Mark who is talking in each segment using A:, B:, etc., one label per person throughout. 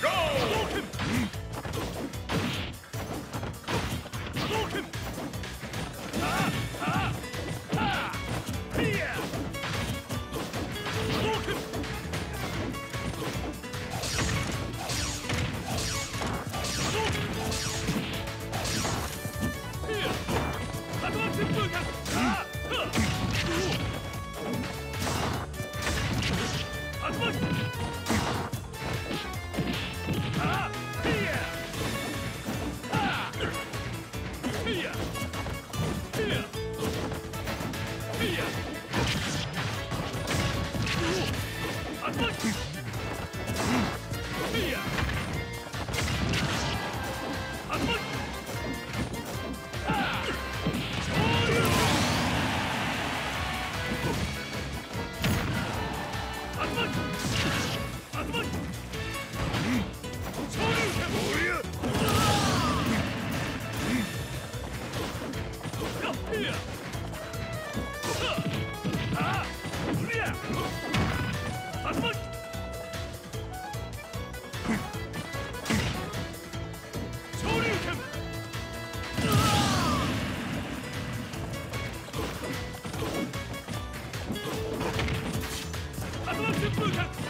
A: Go! やった!い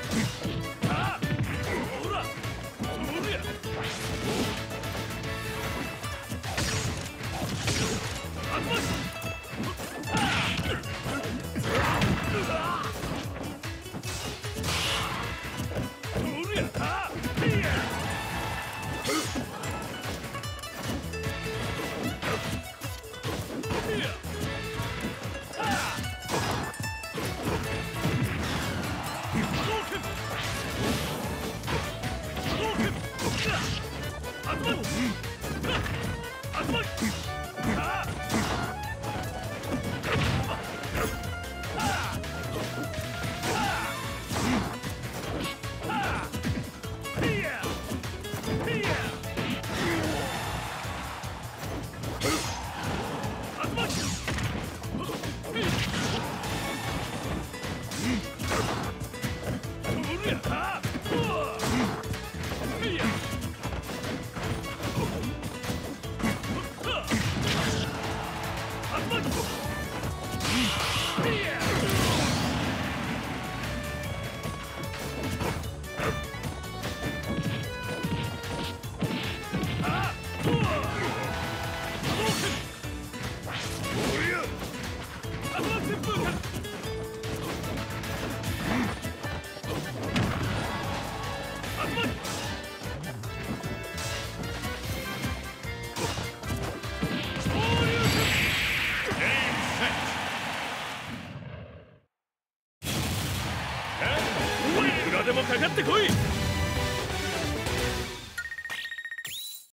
A: くらでもかかってこい。